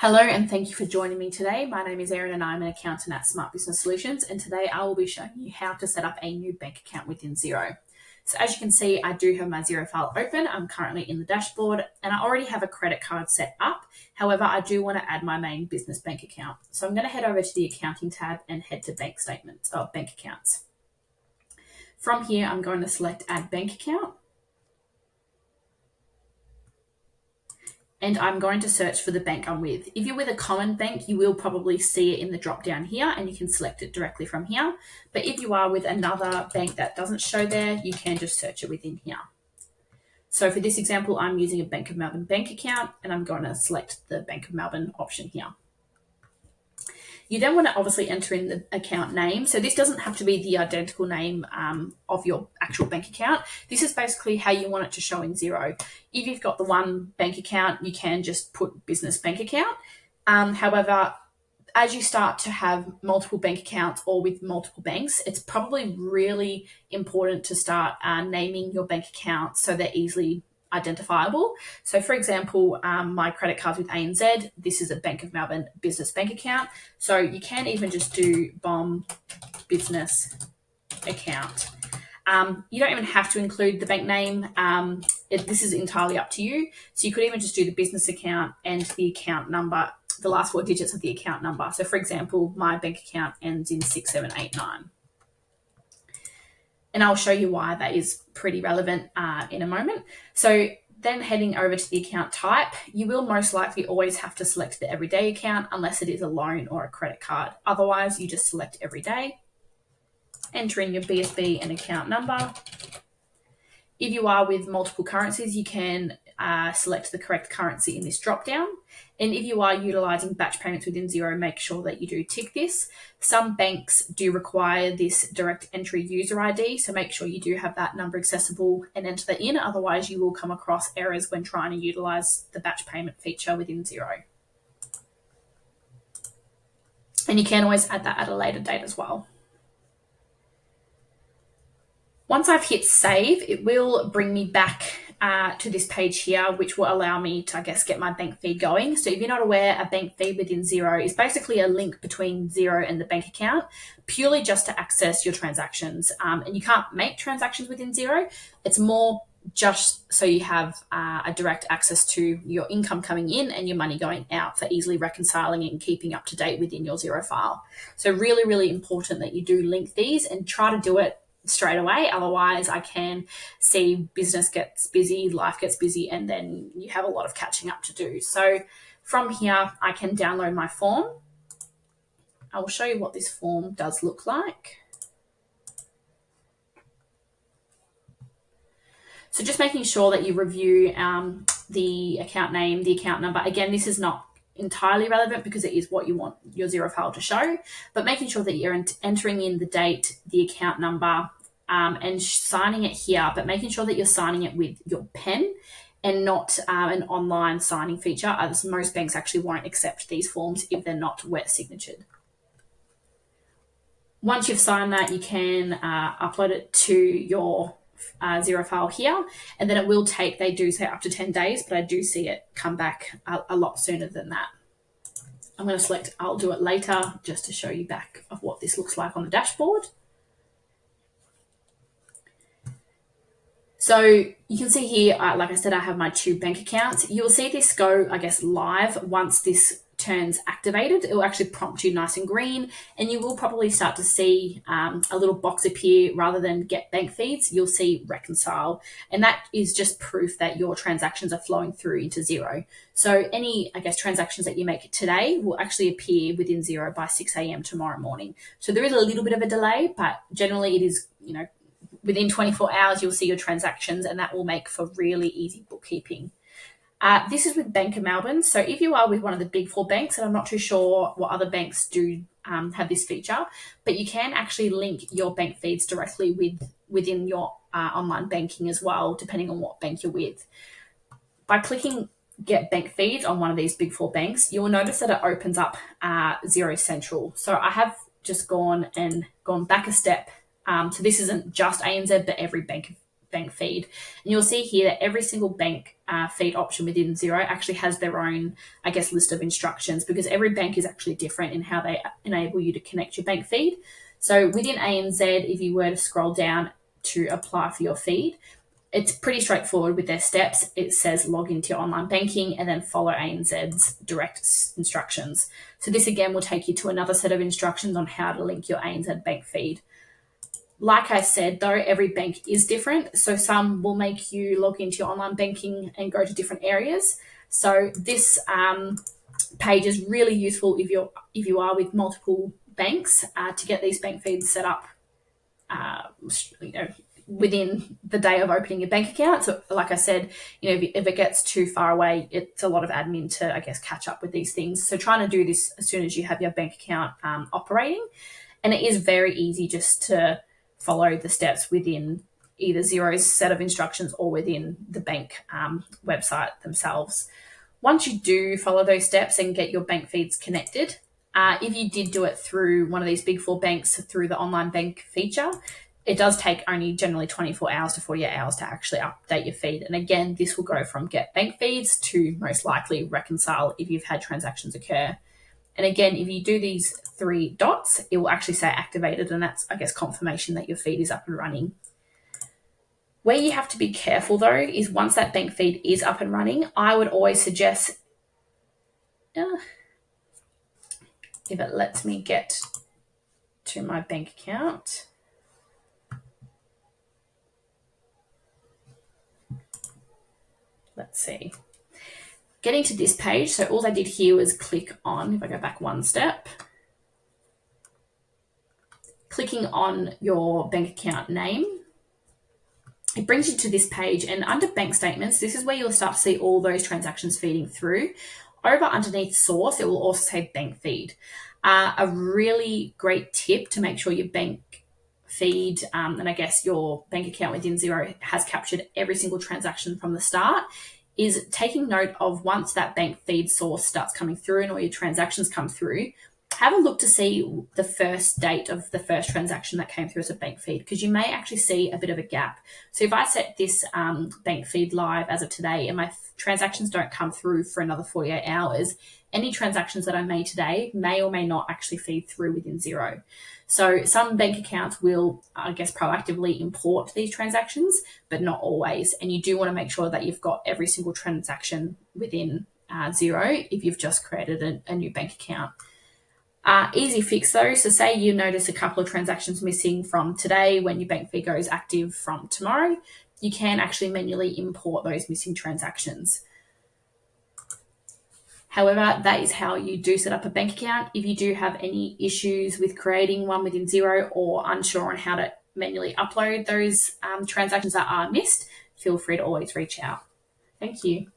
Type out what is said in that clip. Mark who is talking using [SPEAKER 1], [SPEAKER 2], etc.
[SPEAKER 1] Hello and thank you for joining me today. My name is Erin and I'm an accountant at Smart Business Solutions and today I will be showing you how to set up a new bank account within Xero. So as you can see, I do have my Xero file open. I'm currently in the dashboard and I already have a credit card set up. However, I do want to add my main business bank account. So I'm going to head over to the accounting tab and head to bank statements or bank accounts. From here, I'm going to select add bank account and I'm going to search for the bank I'm with. If you're with a common bank, you will probably see it in the drop down here and you can select it directly from here. But if you are with another bank that doesn't show there, you can just search it within here. So for this example, I'm using a Bank of Melbourne bank account and I'm going to select the Bank of Melbourne option here. You then want to obviously enter in the account name. So this doesn't have to be the identical name um, of your actual bank account. This is basically how you want it to show in Xero. If you've got the one bank account, you can just put business bank account. Um, however, as you start to have multiple bank accounts or with multiple banks, it's probably really important to start uh, naming your bank accounts so they're easily identifiable. So, for example, um, my credit cards with ANZ, this is a Bank of Melbourne business bank account. So, you can even just do BOM business account. Um, you don't even have to include the bank name. Um, it, this is entirely up to you. So, you could even just do the business account and the account number, the last four digits of the account number. So, for example, my bank account ends in 6789 and I'll show you why that is pretty relevant uh, in a moment. So then heading over to the account type, you will most likely always have to select the everyday account unless it is a loan or a credit card. Otherwise, you just select everyday, enter in your BSB and account number. If you are with multiple currencies, you can uh, select the correct currency in this drop down. And if you are utilizing batch payments within Xero, make sure that you do tick this. Some banks do require this direct entry user ID, so make sure you do have that number accessible and enter that in. Otherwise, you will come across errors when trying to utilize the batch payment feature within Xero. And you can always add that at a later date as well. Once I've hit save, it will bring me back uh, to this page here, which will allow me to, I guess, get my bank feed going. So if you're not aware, a bank feed within Xero is basically a link between Xero and the bank account, purely just to access your transactions. Um, and you can't make transactions within Xero. It's more just so you have uh, a direct access to your income coming in and your money going out for easily reconciling and keeping up to date within your Xero file. So really, really important that you do link these and try to do it straight away. Otherwise, I can see business gets busy, life gets busy, and then you have a lot of catching up to do. So from here, I can download my form. I will show you what this form does look like. So just making sure that you review um, the account name, the account number. Again, this is not entirely relevant because it is what you want your Xero file to show, but making sure that you're ent entering in the date, the account number, um, and signing it here, but making sure that you're signing it with your pen and not uh, an online signing feature, as most banks actually won't accept these forms if they're not wet signatured. Once you've signed that, you can uh, upload it to your uh, Xero file here, and then it will take, they do say up to 10 days, but I do see it come back a, a lot sooner than that. I'm going to select I'll do it later just to show you back of what this looks like on the dashboard. So you can see here, uh, like I said, I have my two bank accounts. You will see this go, I guess, live once this turns activated. It will actually prompt you nice and green, and you will probably start to see um, a little box appear rather than get bank feeds. You'll see reconcile, and that is just proof that your transactions are flowing through into Xero. So any, I guess, transactions that you make today will actually appear within Xero by 6 a.m. tomorrow morning. So there is a little bit of a delay, but generally it is, you know, within 24 hours you'll see your transactions, and that will make for really easy bookkeeping. Uh, this is with Bank of Melbourne. So if you are with one of the big four banks, and I'm not too sure what other banks do um, have this feature, but you can actually link your bank feeds directly with within your uh, online banking as well, depending on what bank you're with. By clicking get bank feeds on one of these big four banks, you will notice that it opens up uh, Xero Central. So I have just gone and gone back a step. Um, so this isn't just ANZ, but every bank bank feed. And you'll see here that every single bank uh, feed option within Xero actually has their own, I guess, list of instructions because every bank is actually different in how they enable you to connect your bank feed. So within ANZ, if you were to scroll down to apply for your feed, it's pretty straightforward with their steps. It says log into your online banking and then follow ANZ's direct instructions. So this again will take you to another set of instructions on how to link your ANZ bank feed. Like I said, though, every bank is different. So some will make you log into your online banking and go to different areas. So this um, page is really useful if you're if you are with multiple banks uh, to get these bank feeds set up. Uh, you know, within the day of opening your bank account. So, like I said, you know, if, it gets too far away, it's a lot of admin to, I guess, catch up with these things. So, trying to do this as soon as you have your bank account um, operating. And it is very easy just to follow the steps within either Xero's set of instructions or within the bank um, website themselves. Once you do follow those steps and get your bank feeds connected, uh, if you did do it through one of these big four banks through the online bank feature, it does take only generally 24 hours to 48 hours to actually update your feed. And again, this will go from get bank feeds to most likely reconcile if you've had transactions occur. And again, if you do these three dots, it will actually say activated, and that's, I guess, confirmation that your feed is up and running. Where you have to be careful though is once that bank feed is up and running, I would always suggest, uh, if it lets me get to my bank account, let's see. Getting to this page, so all I did here was click on, if I go back one step, clicking on your bank account name, it brings you to this page and under bank statements, this is where you'll start to see all those transactions feeding through. Over underneath source, it will also say bank feed. Uh, a really great tip to make sure your bank feed um, and I guess your bank account within Xero has captured every single transaction from the start is taking note of once that bank feed source starts coming through and all your transactions come through, have a look to see the first date of the first transaction that came through as a bank feed because you may actually see a bit of a gap. So if I set this um, bank feed live as of today and my transactions don't come through for another 48 hours, any transactions that I made today may or may not actually feed through within Xero. So some bank accounts will, I guess, proactively import these transactions, but not always. And you do want to make sure that you've got every single transaction within uh, Xero if you've just created a, a new bank account. Uh, easy fix though. So say you notice a couple of transactions missing from today when your bank fee goes active from tomorrow, you can actually manually import those missing transactions. However, that is how you do set up a bank account. If you do have any issues with creating one within Xero or unsure on how to manually upload those um, transactions that are missed, feel free to always reach out. Thank you.